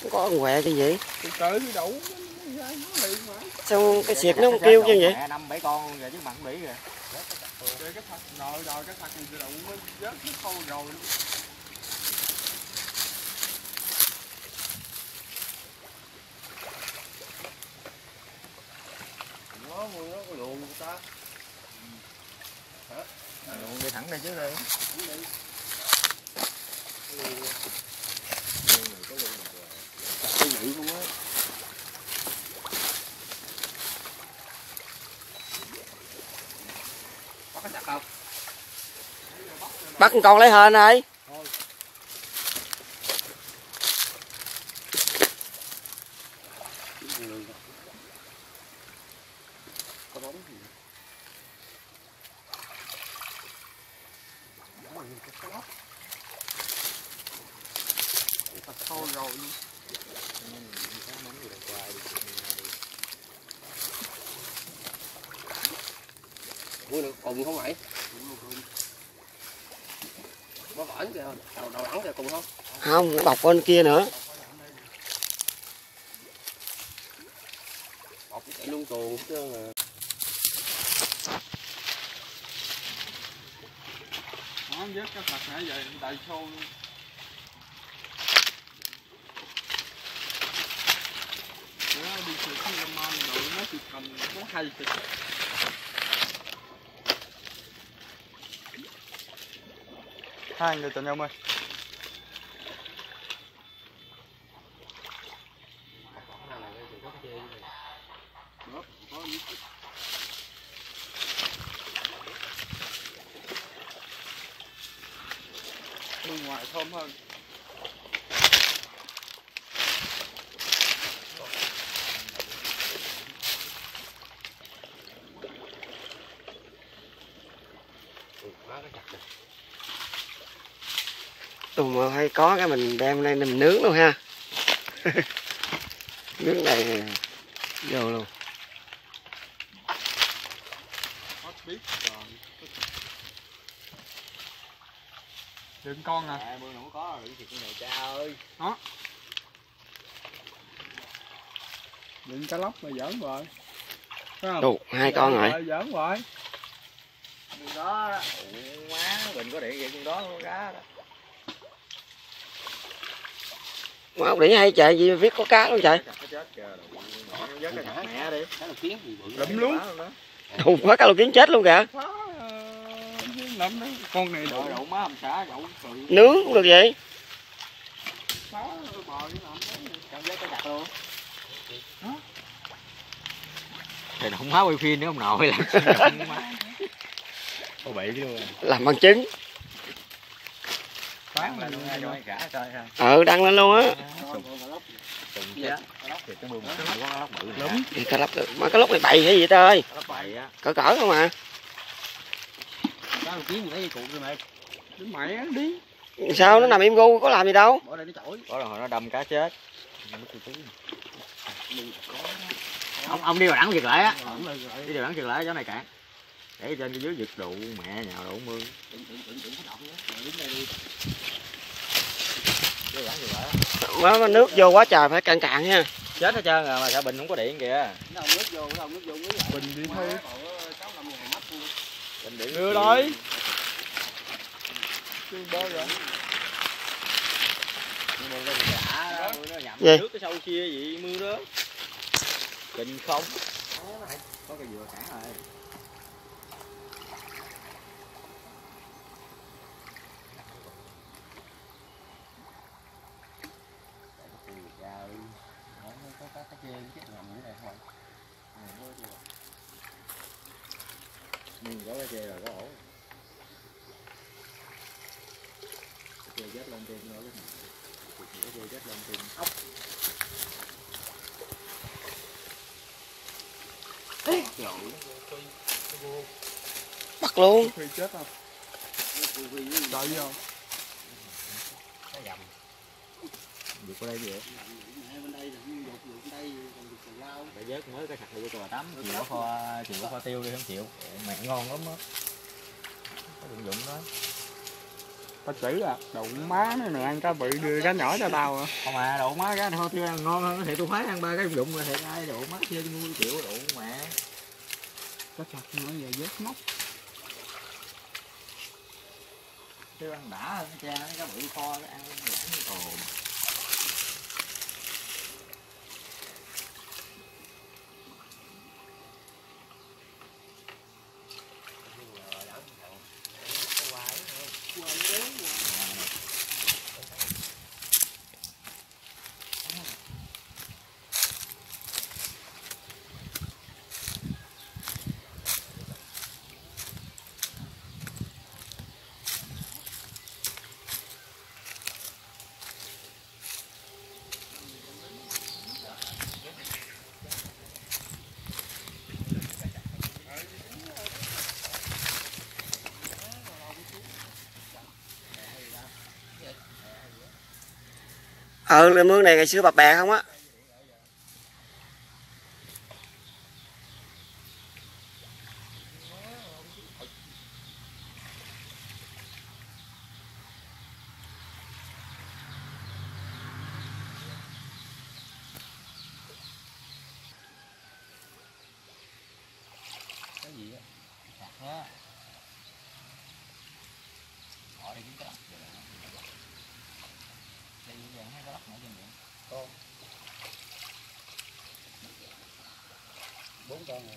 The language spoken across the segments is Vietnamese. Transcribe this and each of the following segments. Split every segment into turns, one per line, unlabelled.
Không có gì.
Cỡ cái mà.
sao cái xiệt nó không kêu chứ vậy?
Năm bảy con rồi chứ không bị rồi.
Rồi cái thật nội rồi cái thật thì đậu nó vớt nó khô rồi.
nó mua nó có luồn ta. Luồn đi thẳng đây chứ đi
Cái nhị luôn á. Bắt cái chặt không?
Bắt con lấy hên ơi
Có rồi
không mày? Có vỏn kìa, đầu đầu ẩn kìa cùng không?
không bọc bên kia nữa
Bọc chạy luôn tuồng hết trơn à.
Nó vớt cái thật nãy giờ đầy khô luôn. Đi sượt cái lâm man rồi nó chỉ cầm nó hay thịt. Hai người tình ông ơi. Đó, có gì? bên ngoài thơm hơn
tùng mà hay có cái mình đem lên mình nướng luôn ha. Nướng này vô luôn.
Đừng con nè
à mưa không có rồi thì con này cha ơi.
Đừng cá lóc mà giỡn rồi Phải không?
đủ hai con rồi.
giỡn rồi
đó đó bình có điện vậy con đó con cá đó
mà ông để hay trời gì viết có cá luôn trời.
Chặt nó chết kìa nó vớt cái chặt mẹ đi
Cái là kiến gì bự.
lụm luôn.
Đủ quá cá lô kiến chết luôn kìa.
Con này đậu
đậu má hầm xả đậu
nướng cũng được vậy.
Thì không má quay phim nữa ông nội là có bị luôn
làm bằng chứng
là
là
cho cả coi
ờ đăng lên luôn á.
Thì
cá lóc mà cái lóc này bày hay vậy trời ơi?
Lóc bậy á.
Cỡ cỡ không à?
Là
sao? Nó nằm im gu có làm gì đâu.
Bỏ đây nó chổi.
có hồi nó đâm cá chết. Ông ông đi vào đẳng việc lại á. Đi vào. Đẳng việc lại chỗ này cạn để trên dưới giật đụ mẹ nhào đụ mương.
Đừng đừng đừng đừng có động nữa. Rồi đứng đây đi.
đi vào đẳng việc lại á.
quá mà nước vô quá trời phải cạn cạn nha.
Chết hết trơn rồi mà sợ bình không có điện kìa?
Bình đi thôi
bình điện
đưa
xả nhầm
Gì?
nước cái sâu kia gì mương đó. Kinh không. Có cái dừa cản rồi mương có cái chê rồi có ổ chê chết lên trên nữa cái chê chết lên trên ốc
bắt luôn
phi chết không? Đợi vô
cái gầm vượt qua đây vậy để vớt mới cái sặc này vô cho bà tắm. Chịu có kho chịu có kho tiêu đi không chịu. Mẹ ngon lắm á. Có dụng dụng đó.
Tao chữ à đụng má mấy mày ăn cá bự đưa cá nhỏ cho tao à.
Không mà đậu má cái thôi tiêu ăn ngon hơn thì tôi khoái ăn ba cái đụng mà thiệt ai đậu má chơi nuôi triệu đậu mẹ
có chặt nó giờ vớt móc.
Tiêu ăn đã hơn cha cái bự kho ăn lãng ồ
ờ Ờ, ừ mương này ngày xưa bập bè không á
cái gì á sạc đó họ đi kiếm cái đất rồi đây giờ hai cái đất nữa trên biển
bốn con rồi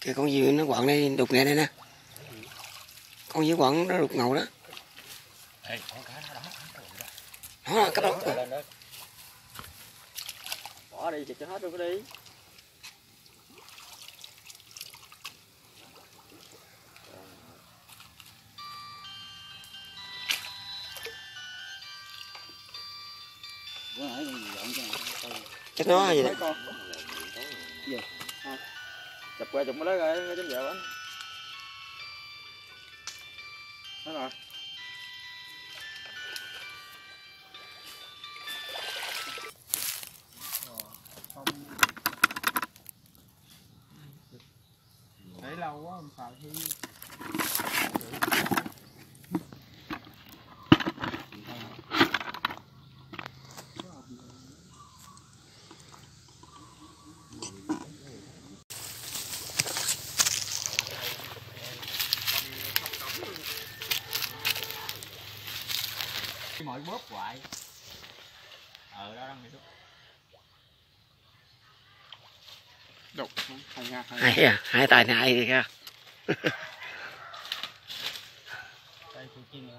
cái con gì nó quặn đây đục nghe đây nè. Con gì quặn nó đục ngầu đó.
Đó
là cấp đó
bỏ đi chụp cho hết luôn cái đi
chắc nó gì đó.
Mấy con
chụp qua chụp mới lấy rồi trên giờ anh
đó rồi. Để lâu quá không xài thì
mọi bóp hoài. Ờ đó đang xuống.
Đục hay ha hay
hay à hai tài này thì ra
tay chim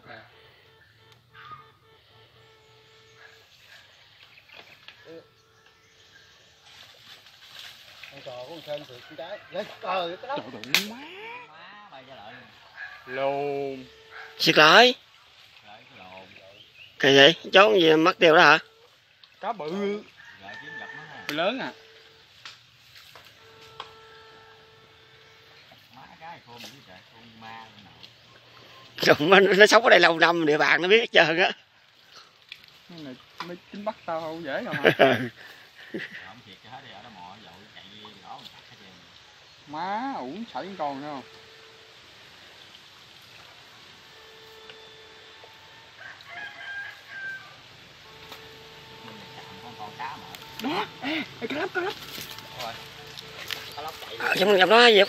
con của sơn con trái trời cái đó.
Đụng má
má bay
lại kỳ vậy? Chó gì mất tiêu đó hả?
Cá bự. Lớn à.
Cái
Đúng, nó, nó sống ở đây lâu năm địa bàn nó biết hết trơn á.
Cái mấy chính bắt tao không dễ đâu
trơn
má uổng sảy con nữa không
mình chạm con con cá mà
đó ê cá lóc cá lóc
cá lóc chạy
ở trong trong đó dẹp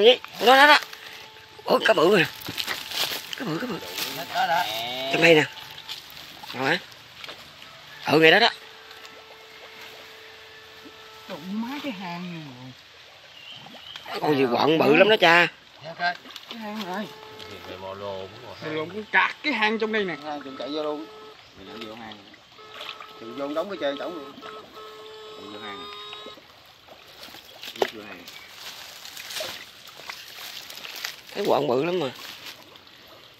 nhí nó đó đó ủa cá bự nè cá bự cá bự
hết đó đó
trong đây nè rồi ừ ngày đó đó
đụng má cái hang luôn rồi
con gì quặng bự lắm đó cha
cái hang rồi cũng cái hang trong đây nè
chừng chạy vô luôn
mình vô hang
chừng vô đóng cái chơi tổng luôn.
Vô hang vô hang
thấy quặng bự lắm mà.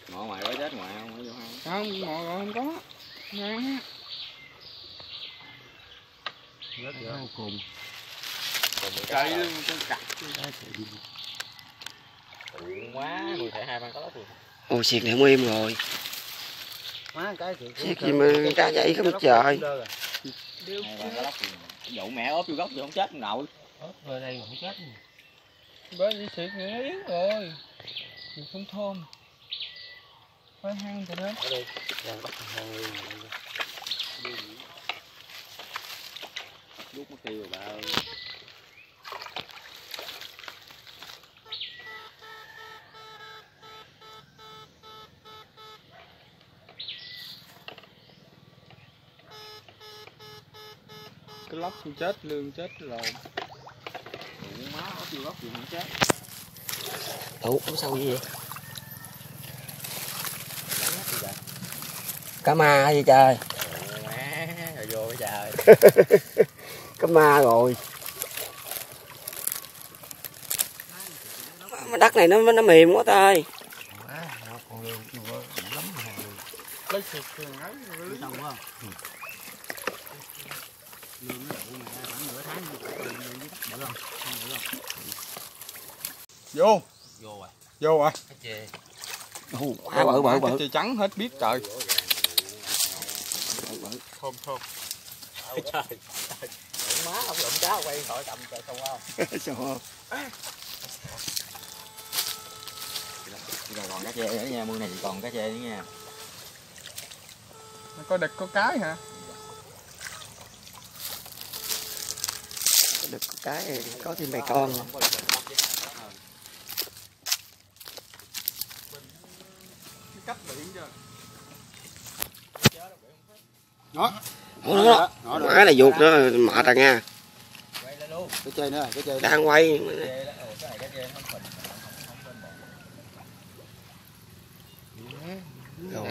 Ngõ ngoài đó chết ngoài không vô hang
không ngồi rồi không có. Hang á.
Rất vô cùng.
Chạy luôn con
Bự quá mười thẻ hai ban cá lóc luôn.
Ôi xịt này nguyên rồi
má cái thì
xịt gì mà cá vậy không trời.
Luôn dụ mẹ ốp vô gốc thì không chết nội
rồi đây không chết
bởi vì xịt này nó yếu rồi. Thì không thơm phải hang thì đó.
Đút mất tiêu rồi bà ơi
lóc tôi chết lương chết rồi.
Ủa, má có tiêu gốc gì chết.
Ủa có sâu gì vậy? Cá ma gì trời?
Rồi vô trời.
Cá ma rồi. Mà đất này nó nó mềm quá ta ơi.
Lấy
lương nó đủ mà khoảng nửa tháng đỡ không đỡ không
vô.
Vô rồi.
Vô rồi.
Cái chê
quá bự bự bự
Cái trắng hết biết trời. Thơm thơm.
Trời má ông lụm cá quay thoại cầm trời không không?
Ơi.
giờ còn cá chê nữa nha mưa này còn cá chê nữa nha.
Có đực có cái hả
được cái có thêm bầy con.
Biển chưa
đó đó. Má là vuột đó mệt rồi nha.
Quay lên luôn
cái chơi nữa. Cái chơi
đang quay
đó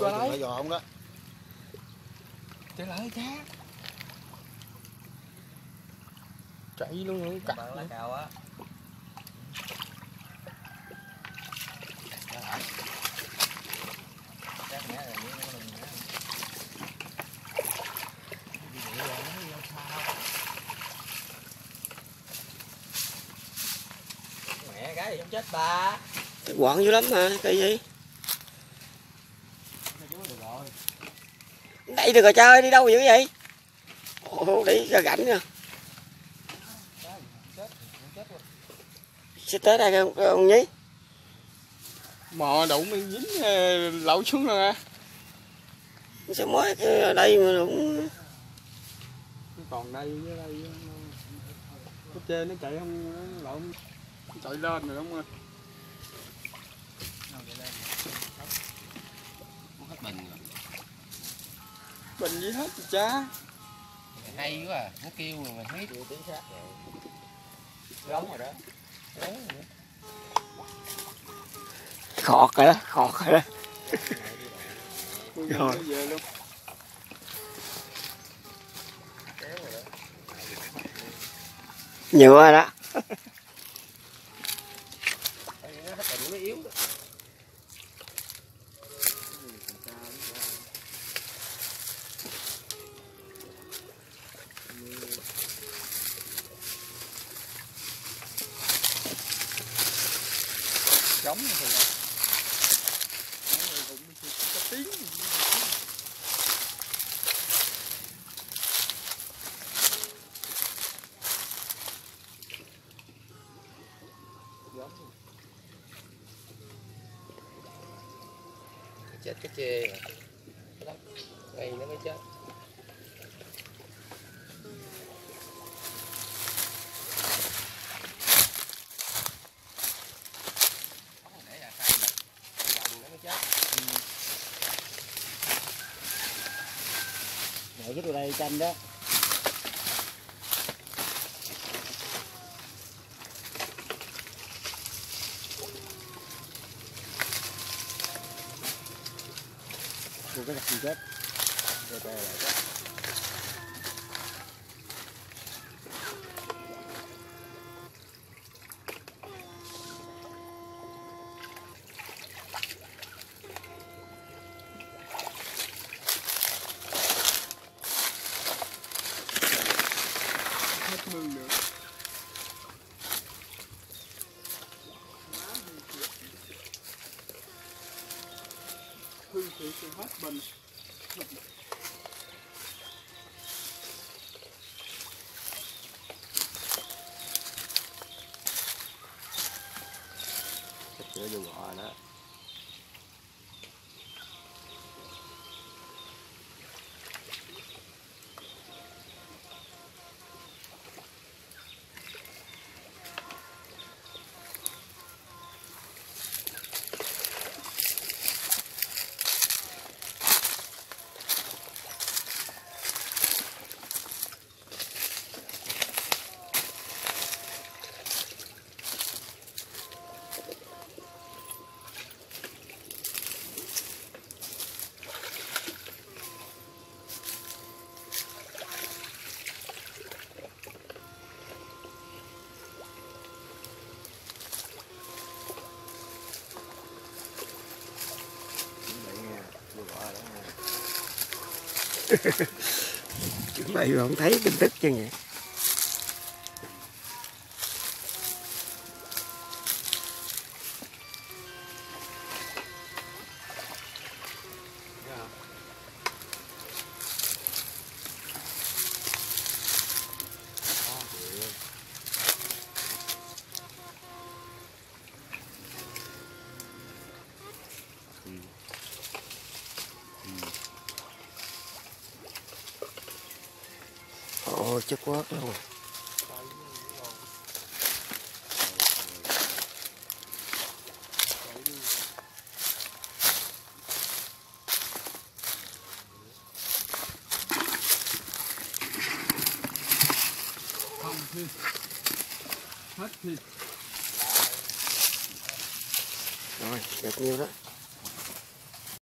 bờ
rồi
lấy giò không đó.
Chạy lại cha chạy luôn không cắt
cao á. Nhá. mẹ cái không chết ba
cái quọn dữ lắm mà cây gì? Đây được rồi chơi đi đâu dữ vậy? Ồ đi ra rảnh nè sẽ tới đây không ông nhí?
Mò đụng mình dính ờ, lậu xuống rồi à
sẽ mới cái ở đây mà cũng
còn đây với đây cái trên nó chạy không nó lộn nó chạy lên rồi đúng không?
Hết bình rồi
bình gì hết rồi cha?
Hay quá à. nó kêu rồi mà thấy. Tiếng sát rồi giống rồi đó
khọt rồi đó khọt rồi. đó Rồi. nhựa rồi đó
nó hết bình nó mới yếu đó
giống như thế nào Nó rồi cũng bị có tiếng
chết cái chê ngày nó mới chết. Để là
cái đây chanh đó. Của cái gì chết Đây, đây, đây.
thì sự hết mình
sửa vô gò đó.
Chúng mày không thấy tin tức chứ vậy
Thấy không?
Chất quất luôn